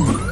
Boom!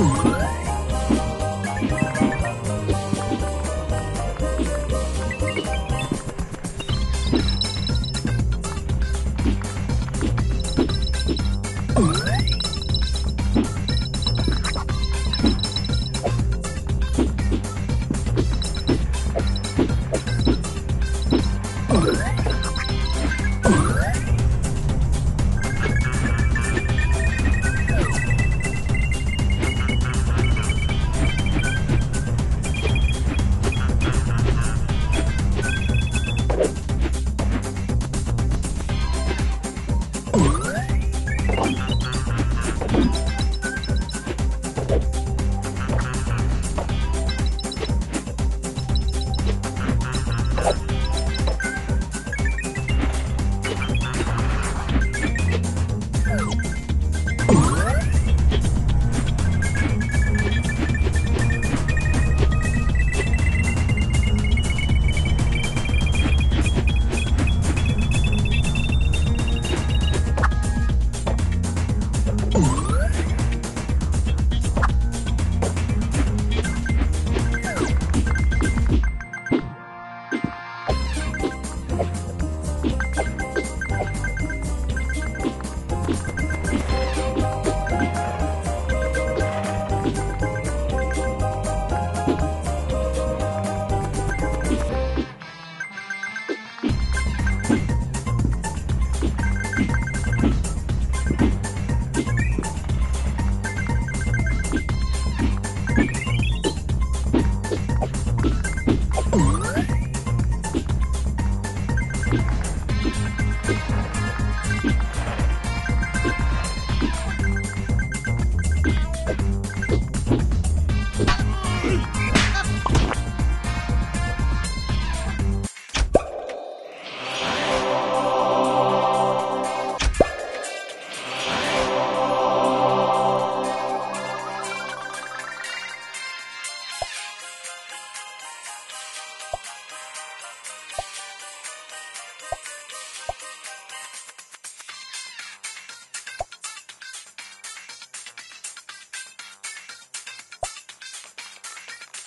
Oh.